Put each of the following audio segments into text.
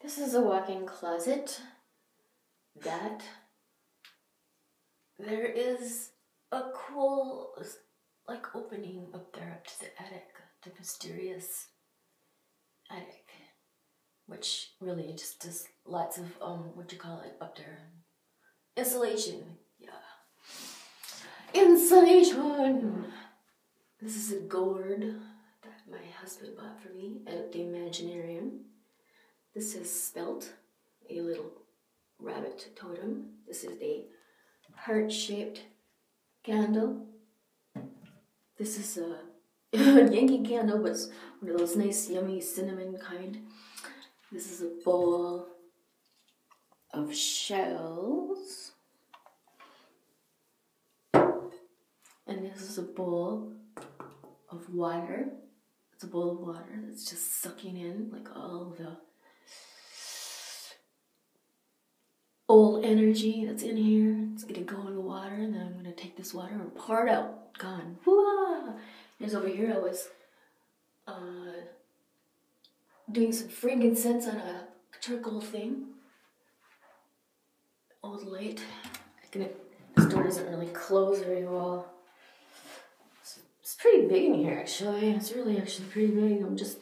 This is a walk-in closet that there is a cool like opening up there up to the attic, the mysterious attic, which really just does lots of um what you call it up there, insulation. Yeah, insulation. This is a gourd that my husband bought for me at the Imaginarium. This is spelt a little rabbit totem. This is a heart-shaped candle. This is a Yankee candle, but it's one of those nice, yummy cinnamon kind. This is a bowl of shells. And this is a bowl of water. It's a bowl of water that's just sucking in like all the old energy that's in here. It's gonna go in the water, and then I'm gonna take this water and pour it out. Gone. Whoa! There's over here. I was uh, doing some frankincense on a charcoal thing. Old light. I can, this door doesn't really close very well. It's, it's pretty big in here, actually. It's really actually pretty big. I'm just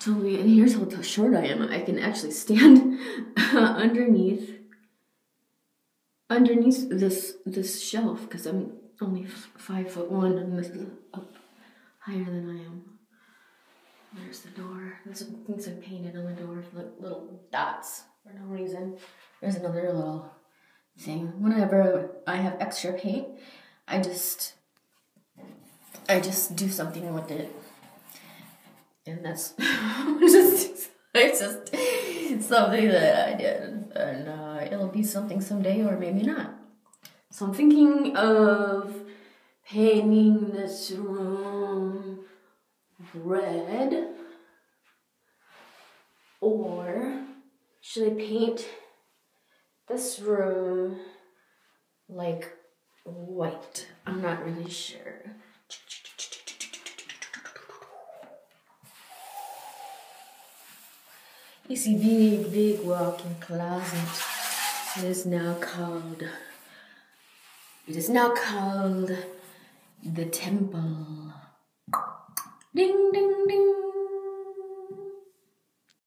totally, and here's how short I am. I can actually stand underneath underneath this this shelf because I'm only five foot one and this is up higher than I am. There's the door. There's things I painted on the door, like little dots for no reason. There's another little thing. Whenever I have extra paint, I just I just do something with it. And that's just it's just something that I did. And uh, it'll be something someday or maybe not. So I'm thinking of painting this room red. Or should I paint this room like white? I'm not really sure. You see, big, big walk-in closet. It is now called. It is now called the temple. Ding, ding.